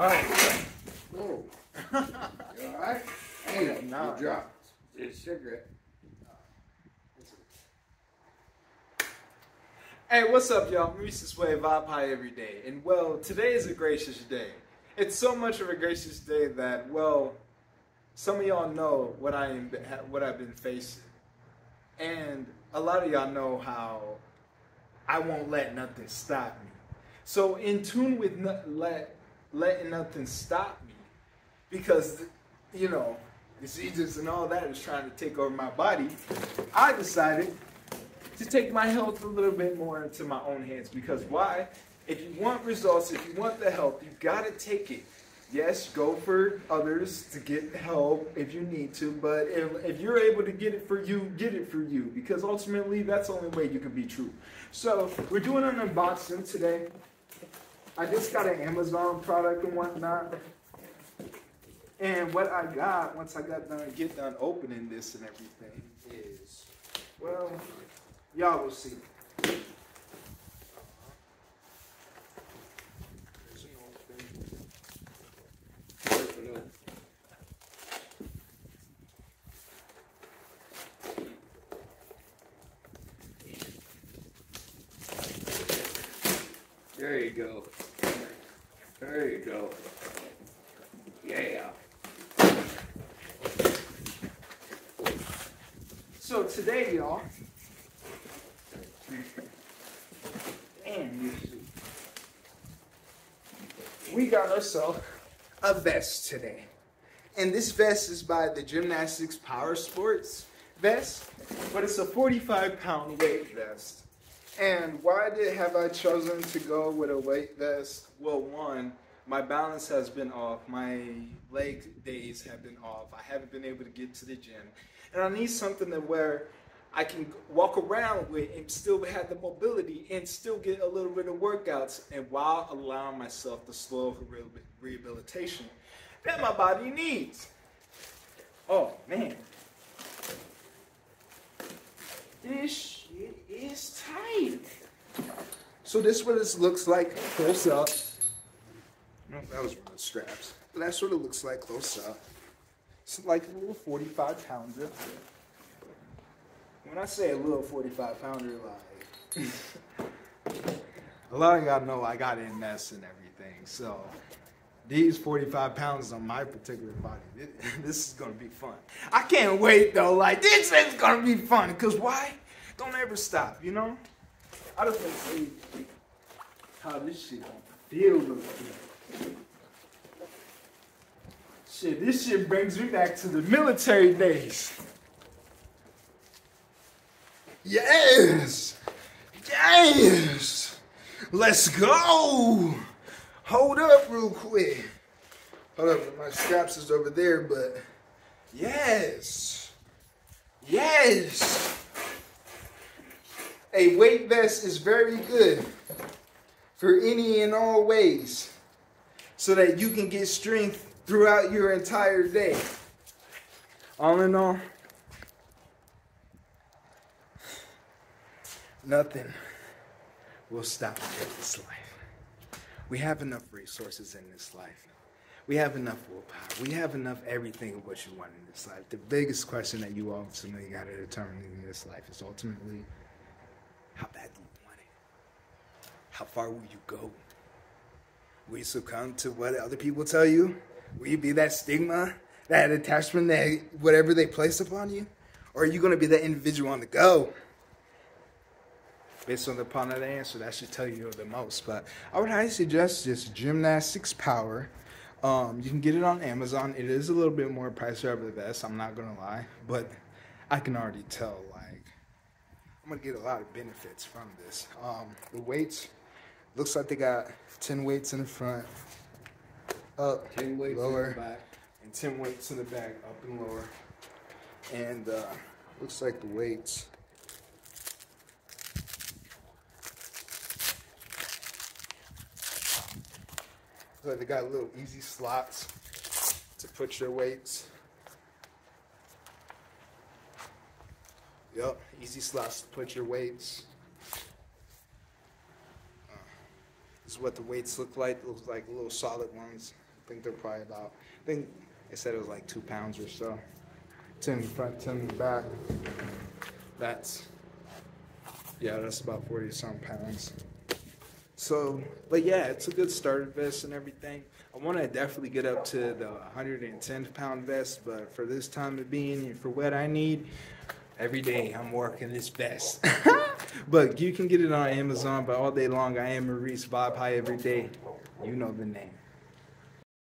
All right. Whoa. You alright? Hey, No. dropped a cigarette. Hey, what's up, y'all? Maurice Way, Vibe High every day. And well, today is a gracious day. It's so much of a gracious day that, well, some of y'all know what I am, what I've been facing, and a lot of y'all know how I won't let nothing stop me. So in tune with let letting nothing stop me, because you know diseases and all that is trying to take over my body. I decided to take my health a little bit more into my own hands because why? If you want results, if you want the help, you gotta take it. Yes, go for others to get help if you need to, but if, if you're able to get it for you, get it for you because ultimately that's the only way you can be true. So we're doing an unboxing today. I just got an Amazon product and whatnot. And what I got once I got done get done opening this and everything is well, y'all will see. There you go. There you go. Yeah. So today, y'all, and we got ourselves a vest today. And this vest is by the Gymnastics Power Sports vest, but it's a 45 pound weight vest. And why did have I chosen to go with a weight vest? Well, one, my balance has been off. My leg days have been off. I haven't been able to get to the gym. And I need something that where I can walk around with and still have the mobility and still get a little bit of workouts and while allowing myself the slow re- rehabilitation that my body needs. Oh man. This shit is. So this what this looks like close up. That was one of the straps. But that's what it looks like close up. It's like a little 45 pounder. When I say a little 45 pounder, like a lot of y'all know I got MS and everything. So these 45 pounds on my particular body, thi- this is gonna be fun. I can't wait though. Like this is gonna be fun. Cause why? Don't ever stop. You know. I just want to see how this shit gonna feel. Shit, this shit brings me back to the military days. Yes! Yes! Let's go! Hold up real quick. Hold up, my straps is over there, but yes! Yes! A weight vest is very good for any and all ways so that you can get strength throughout your entire day. All in all, nothing will stop this life. We have enough resources in this life. We have enough willpower. We have enough everything of what you want in this life. The biggest question that you ultimately got to determine in this life is ultimately how bad do you want it? How far will you go? Will you succumb to what other people tell you? Will you be that stigma, that attachment, that whatever they place upon you? Or are you going to be that individual on the go? Based on the upon that answer, that should tell you the most. But I would highly suggest just gymnastics power. Um, you can get it on Amazon. It is a little bit more pricier of the vest. I'm not gonna lie, but I can already tell like gonna get a lot of benefits from this. Um, the weights looks like they got ten weights in the front, up, Ten weights lower, in the back. and ten weights in the back, up and lower. And uh, looks like the weights. looks like they got little easy slots to put your weights. Yep, easy slots to put your weights. Uh, This is what the weights look like. Looks like little solid ones. I think they're probably about. I think they said it was like two pounds or so. Ten in the front, ten in the back. That's yeah, that's about forty some pounds. So, but yeah, it's a good starter vest and everything. I want to definitely get up to the 110 pound vest, but for this time of being for what I need, every day I'm working this best. but you can get it on Amazon, but all day long I am Maurice Vibe High every day. You know the name.